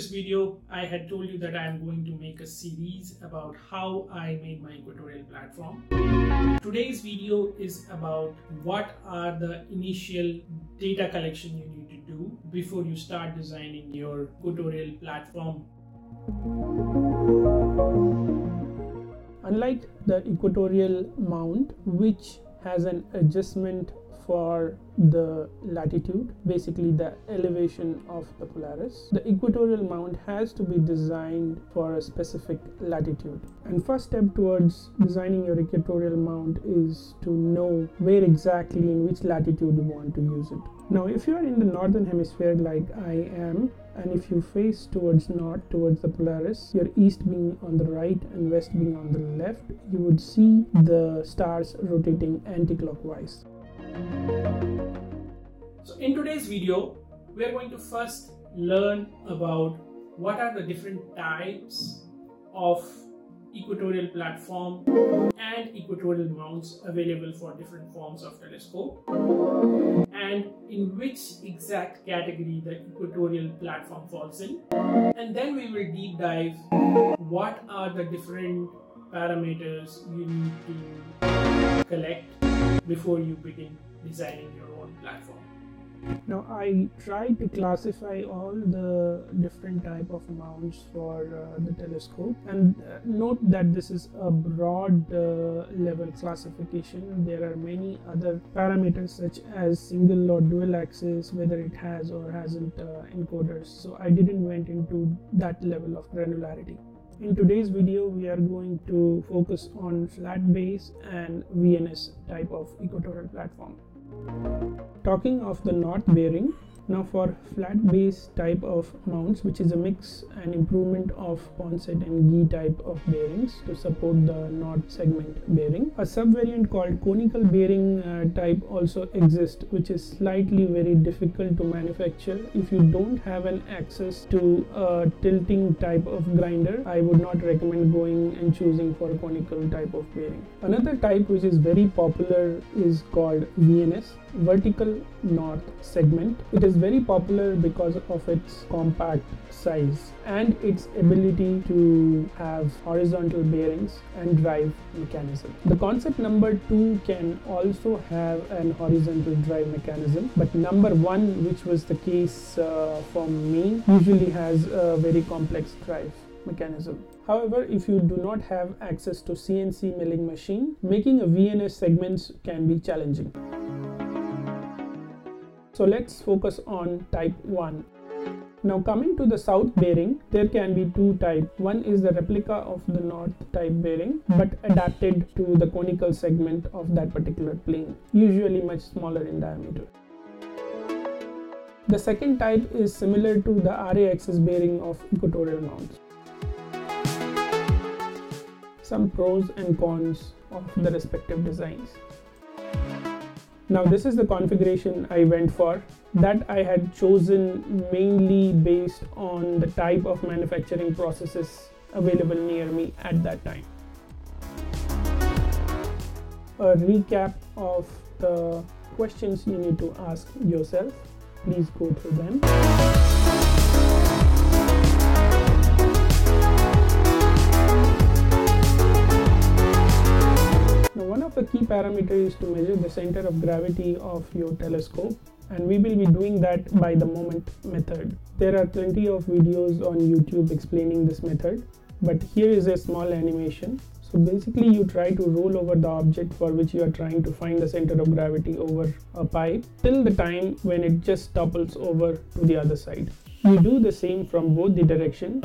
previous video, I had told you that I am going to make a series about how I made my equatorial platform. Today's video is about what are the initial data collection you need to do before you start designing your equatorial platform. Unlike the equatorial mount, which has an adjustment for the latitude, basically the elevation of the Polaris. The equatorial mount has to be designed for a specific latitude. And first step towards designing your equatorial mount is to know where exactly in which latitude you want to use it. Now, if you are in the northern hemisphere like I am, and if you face towards north towards the Polaris, your east being on the right and west being on the left, you would see the stars rotating anti-clockwise. So in today's video, we are going to first learn about what are the different types of equatorial platform and equatorial mounts available for different forms of telescope and in which exact category the equatorial platform falls in. And then we will deep dive what are the different parameters you need to collect before you begin designing your own platform. Now I tried to classify all the different type of mounts for uh, the telescope and uh, note that this is a broad uh, level classification. There are many other parameters such as single or dual axis, whether it has or hasn't uh, encoders. So I didn't went into that level of granularity. In today's video, we are going to focus on flat base and VNS type of equatorial platform. Talking of the north bearing, now for flat base type of mounts which is a mix and improvement of Poncet and Gee type of bearings to support the north segment bearing. A subvariant called conical bearing uh, type also exists which is slightly very difficult to manufacture. If you don't have an access to a tilting type of grinder I would not recommend going and choosing for a conical type of bearing. Another type which is very popular is called VNS vertical north segment. It is very popular because of its compact size and its ability to have horizontal bearings and drive mechanism. The concept number 2 can also have an horizontal drive mechanism but number 1 which was the case uh, for me usually has a very complex drive mechanism. However, if you do not have access to CNC milling machine, making a VNS segments can be challenging. So let's focus on type 1. Now coming to the south bearing, there can be two types. One is the replica of the north type bearing but adapted to the conical segment of that particular plane, usually much smaller in diameter. The second type is similar to the RA axis bearing of equatorial mounts. Some pros and cons of the respective designs. Now this is the configuration I went for that I had chosen mainly based on the type of manufacturing processes available near me at that time. A recap of the questions you need to ask yourself. Please go through them. Parameters is to measure the center of gravity of your telescope and we will be doing that by the moment method. There are plenty of videos on YouTube explaining this method but here is a small animation. So basically you try to roll over the object for which you are trying to find the center of gravity over a pipe till the time when it just topples over to the other side. You do the same from both the direction.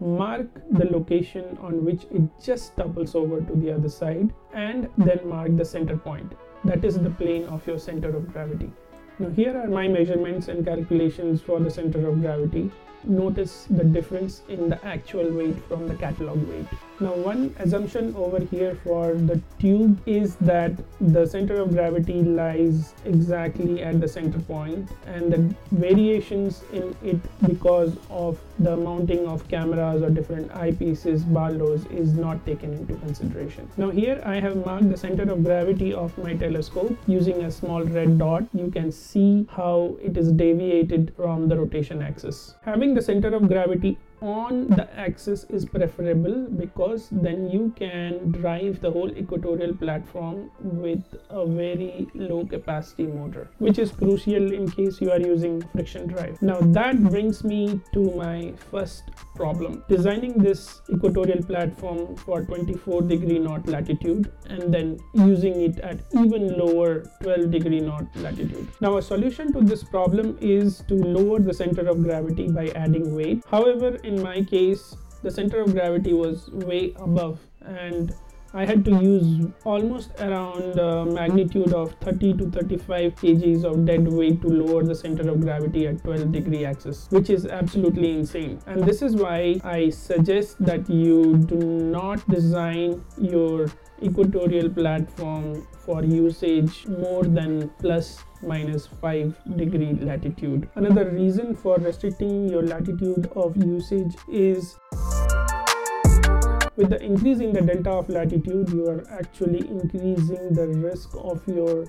Mark the location on which it just doubles over to the other side and then mark the center point. That is the plane of your center of gravity. Now here are my measurements and calculations for the center of gravity notice the difference in the actual weight from the catalog weight. Now one assumption over here for the tube is that the center of gravity lies exactly at the center point and the variations in it because of the mounting of cameras or different eyepieces, Barlows is not taken into consideration. Now here I have marked the center of gravity of my telescope using a small red dot. You can see how it is deviated from the rotation axis. Having the center of gravity on the axis is preferable because then you can drive the whole equatorial platform with a very low capacity motor which is crucial in case you are using friction drive. Now that brings me to my first problem. Designing this equatorial platform for 24 degree north latitude and then using it at even lower 12 degree north latitude. Now a solution to this problem is to lower the center of gravity by adding weight. However in my case the center of gravity was way above and I had to use almost around a magnitude of 30 to 35 kgs of dead weight to lower the center of gravity at 12 degree axis which is absolutely insane. And this is why I suggest that you do not design your equatorial platform for usage more than plus minus 5 mm-hmm. degree latitude. Another reason for restricting your latitude of usage is with the increase in the delta of latitude you are actually increasing the risk of your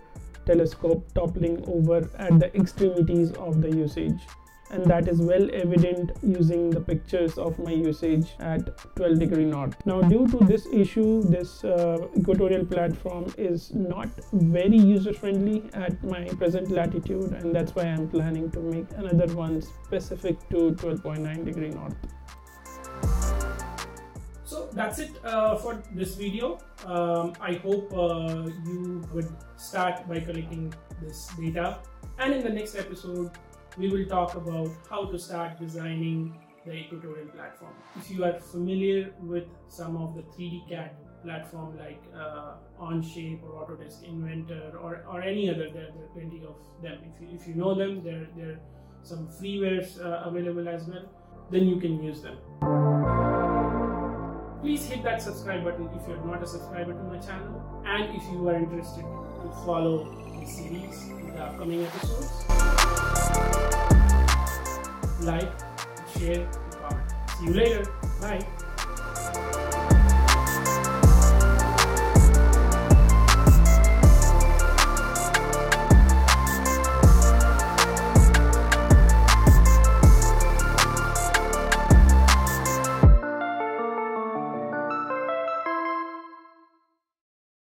telescope toppling over at the extremities of the usage and that is well evident using the pictures of my usage at 12 degree north. Now due to this issue this uh, equatorial platform is not very user friendly at my present latitude and that's why i'm planning to make another one specific to 12.9 degree north. So that's it uh, for this video. Um, i hope uh, you would start by collecting this data. And in the next episode we will talk about how to start designing the equatorial platform. If you are familiar with some of the 3D CAD platform like uh, Onshape or Autodesk Inventor or, or any other, there, there are plenty of them. If you, if you know them, there, there are some freewares uh, available as well, then you can use them. Please hit that subscribe button if you're not a subscriber to my channel and if you are interested to follow the series, the upcoming episodes like, share, comment. See you later. Bye.